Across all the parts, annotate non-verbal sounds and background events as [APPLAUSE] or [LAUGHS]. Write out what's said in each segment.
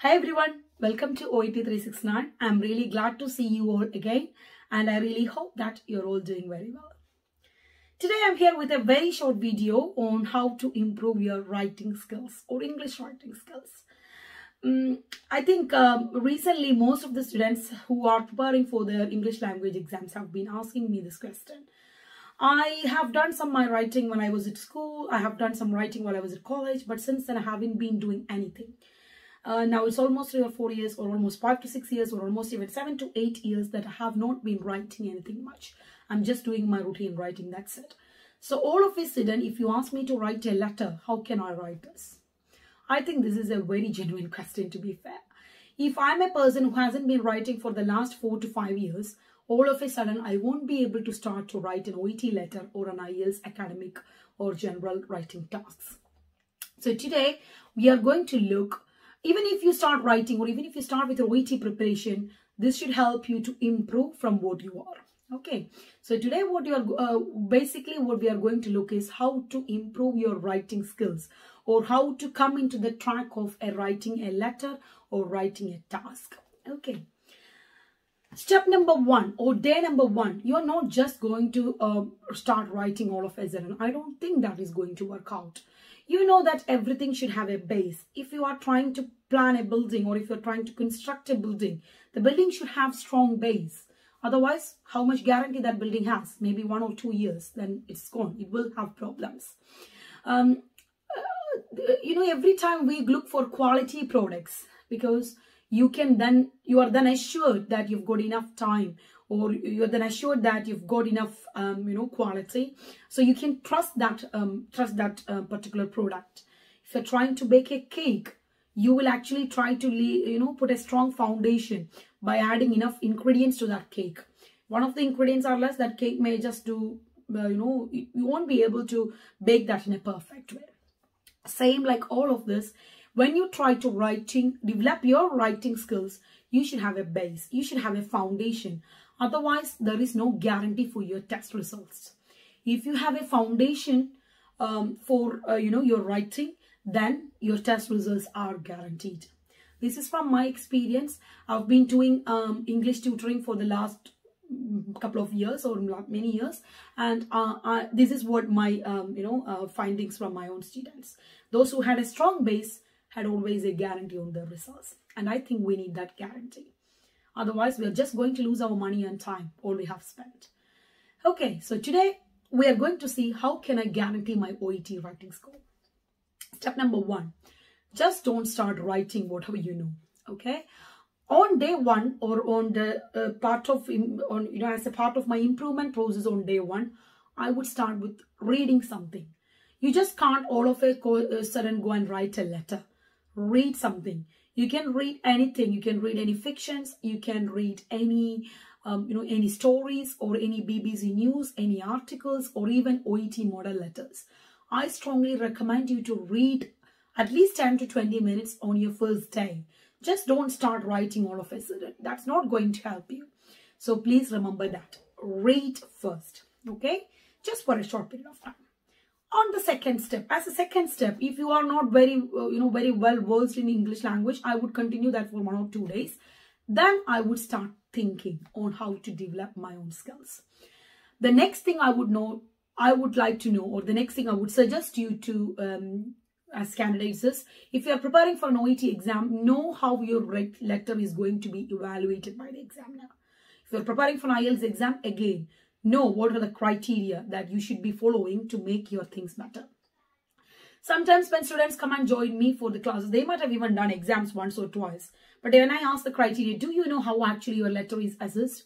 Hi everyone, welcome to OET 369. I'm really glad to see you all again and I really hope that you're all doing very well. Today I'm here with a very short video on how to improve your writing skills or English writing skills. Um, I think um, recently most of the students who are preparing for their English language exams have been asking me this question. I have done some my writing when I was at school. I have done some writing while I was at college, but since then I haven't been doing anything. Uh, now it's almost three or four years or almost five to six years or almost even seven to eight years that I have not been writing anything much. I'm just doing my routine writing, that's it. So all of a sudden, if you ask me to write a letter, how can I write this? I think this is a very genuine [LAUGHS] question to be fair. If I'm a person who hasn't been writing for the last four to five years, all of a sudden I won't be able to start to write an OET letter or an IELTS academic or general writing tasks. So today we are going to look even if you start writing or even if you start with OET preparation, this should help you to improve from what you are. Okay, so today what you are uh, basically what we are going to look is how to improve your writing skills or how to come into the track of a writing a letter or writing a task. Okay. Step number one or day number one, you're not just going to uh, start writing all of a sudden. I don't think that is going to work out you know that everything should have a base. If you are trying to plan a building or if you're trying to construct a building, the building should have strong base. Otherwise, how much guarantee that building has? Maybe one or two years, then it's gone. It will have problems. Um, uh, you know, every time we look for quality products because you can then, you are then assured that you've got enough time or you're then assured that you've got enough um, you know quality. So you can trust that um, trust that uh, particular product. If you're trying to bake a cake you will actually try to you know put a strong foundation by adding enough ingredients to that cake. One of the ingredients are less that cake may just do uh, you know you won't be able to bake that in a perfect way. Same like all of this when you try to writing develop your writing skills you should have a base. You should have a foundation Otherwise, there is no guarantee for your test results. If you have a foundation um, for, uh, you know, your writing, then your test results are guaranteed. This is from my experience. I've been doing um, English tutoring for the last mm, couple of years or many years and uh, I, this is what my um, you know uh, findings from my own students those who had a strong base had always a guarantee on their results and i think we need that guarantee Otherwise, we are just going to lose our money and time, all we have spent. Okay, so today we are going to see how can I guarantee my OET writing score. Step number one, just don't start writing whatever you know, okay? On day one or on the uh, part of, on you know, as a part of my improvement process on day one, I would start with reading something. You just can't all of a sudden go and write a letter. Read something. You can read anything. You can read any fictions. You can read any, um, you know, any stories or any BBC News, any articles or even OET model letters. I strongly recommend you to read at least 10 to 20 minutes on your first day. Just don't start writing all of a sudden. That's not going to help you. So please remember that. Read first, okay? Just for a short period of time on the second step. As a second step if you are not very uh, you know very well versed in english language i would continue that for one or two days. Then i would start thinking on how to develop my own skills. The next thing i would know i would like to know or the next thing i would suggest you to um, as candidates is if you are preparing for an OET exam, know how your letter is going to be evaluated by the examiner. If you're preparing for an IELTS exam, again, know what are the criteria that you should be following to make your things better. Sometimes when students come and join me for the classes, they might have even done exams once or twice. But when I ask the criteria, do you know how actually your letter is assessed?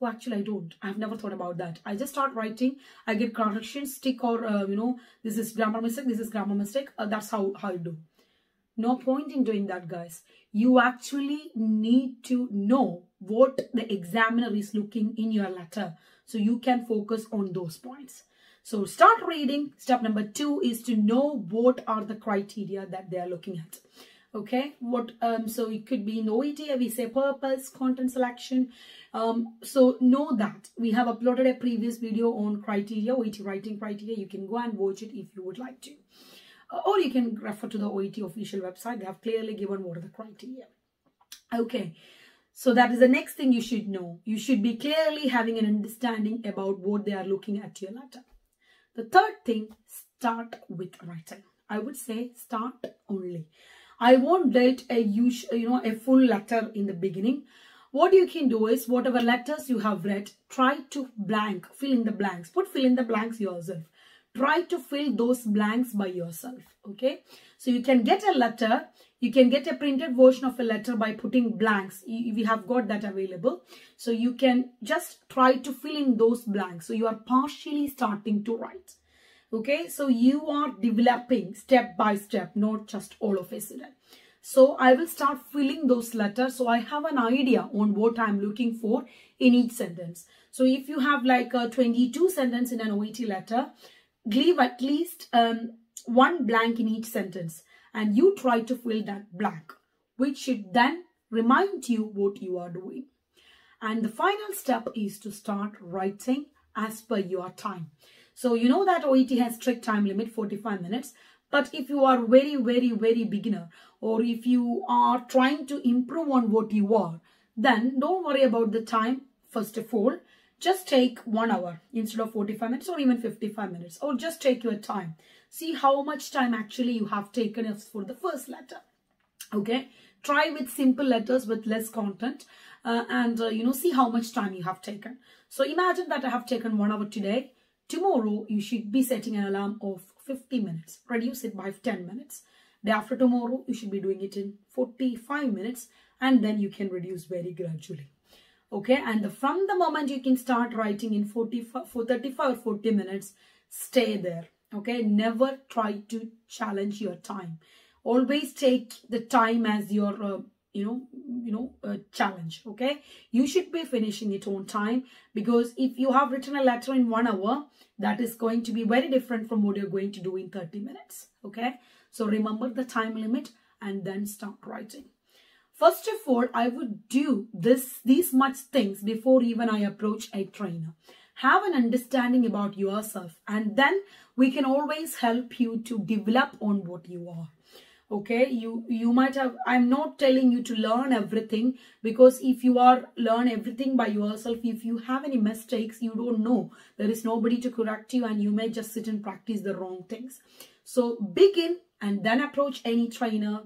Well, actually, I don't. I've never thought about that. I just start writing. I get corrections, tick or, uh, you know, this is grammar mistake, this is grammar mistake. Uh, that's how, how I do. No point in doing that, guys. You actually need to know what the examiner is looking in your letter. So you can focus on those points. So start reading. Step number two is to know what are the criteria that they are looking at. Okay, what um so it could be in OET, we say purpose, content selection. Um, so know that we have uploaded a previous video on criteria, OET writing criteria. You can go and watch it if you would like to. or you can refer to the OET official website. They have clearly given what are the criteria. Okay. So that is the next thing you should know. You should be clearly having an understanding about what they are looking at your letter. The third thing, start with writing. I would say start only. I won't write a you know, a full letter in the beginning. What you can do is whatever letters you have read, try to blank, fill in the blanks. Put fill in the blanks yourself. Try to fill those blanks by yourself. Okay. So you can get a letter. You can get a printed version of a letter by putting blanks. We have got that available. So you can just try to fill in those blanks. So you are partially starting to write. Okay, so you are developing step by step, not just all of a sudden. So I will start filling those letters. So I have an idea on what I'm looking for in each sentence. So if you have like a 22 sentence in an OET letter, leave at least um, one blank in each sentence and you try to fill that blank, which should then remind you what you are doing. And the final step is to start writing as per your time. So you know that OET has strict time limit 45 minutes. But if you are very, very, very beginner or if you are trying to improve on what you are, then don't worry about the time. First of all, just take one hour instead of 45 minutes or even 55 minutes or just take your time. See how much time actually you have taken for the first letter. Okay. Try with simple letters with less content uh, and uh, you know see how much time you have taken. So imagine that I have taken one hour today Tomorrow, you should be setting an alarm of 50 minutes. Reduce it by 10 minutes. Day after tomorrow, you should be doing it in 45 minutes and then you can reduce very gradually. Okay, and from the moment you can start writing in 45, for 35 or 40 minutes, stay there. Okay, never try to challenge your time. Always take the time as your uh, you know you know a challenge. Okay? You should be finishing it on time because if you have written a letter in one hour that is going to be very different from what you're going to do in 30 minutes. Okay? So remember the time limit and then start writing first of all i would do this these much things before even i approach a trainer. Have an understanding about yourself and then we can always help you to develop on what you are. Okay? You you might have i'm not telling you to learn everything because if you are learn everything by yourself if you have any mistakes you don't know. There is nobody to correct you and you may just sit and practice the wrong things. So begin and then approach any trainer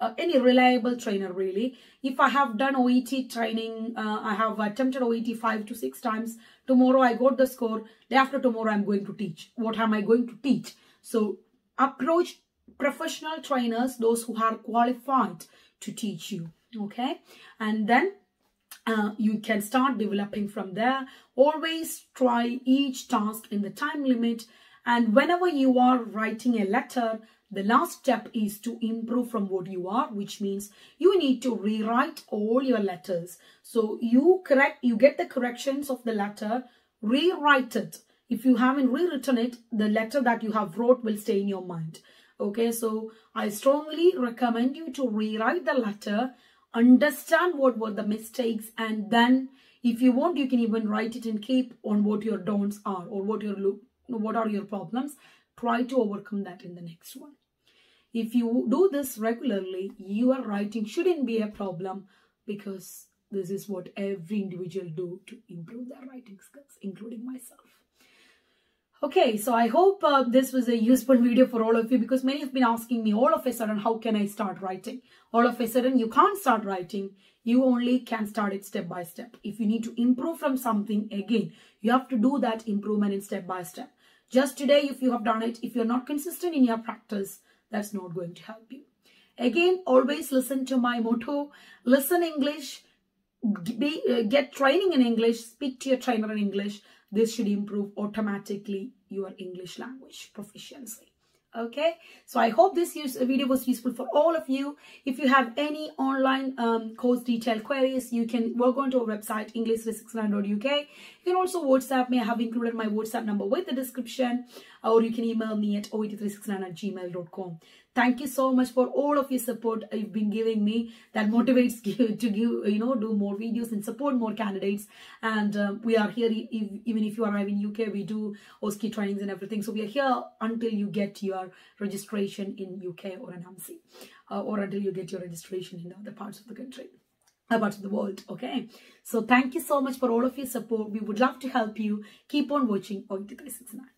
uh, any reliable trainer really if i have done oet training uh, i have attempted oet five to six times tomorrow i got the score day after tomorrow i'm going to teach what am i going to teach so approach professional trainers, those who are qualified to teach you. Okay. And then uh, you can start developing from there. Always try each task in the time limit. And whenever you are writing a letter, the last step is to improve from what you are, which means you need to rewrite all your letters. So you correct, you get the corrections of the letter, rewrite it. If you haven't rewritten it, the letter that you have wrote will stay in your mind. Okay, so I strongly recommend you to rewrite the letter, understand what were the mistakes, and then if you want, you can even write it and keep on what your don'ts are or what your what are your problems. Try to overcome that in the next one. If you do this regularly, your writing shouldn't be a problem because this is what every individual do to improve their writing skills, including myself. Okay, so I hope uh, this was a useful video for all of you because many have been asking me all of a sudden, how can I start writing? All of a sudden, you can't start writing. You only can start it step by step. If you need to improve from something, again, you have to do that improvement in step by step. Just today, if you have done it, if you're not consistent in your practice, that's not going to help you. Again, always listen to my motto, listen English, be, uh, get training in English, speak to your trainer in English, this should improve automatically your English language proficiency. Okay, so I hope this video was useful for all of you. If you have any online um, course detail queries, you can work on to our website, english369.uk. You can also WhatsApp me. I have included my WhatsApp number with the description, or you can email me at oet369 at gmail.com. Thank you so much for all of your support you've been giving me. That motivates you [LAUGHS] to give, you know, do more videos and support more candidates. And um, we are here, if, even if you arrive in UK, we do OSCE trainings and everything. So we are here until you get your registration in UK or in AMSI, uh, or until you get your registration in other parts of the country parts of the world okay so thank you so much for all of your support we would love to help you keep on watching OET 369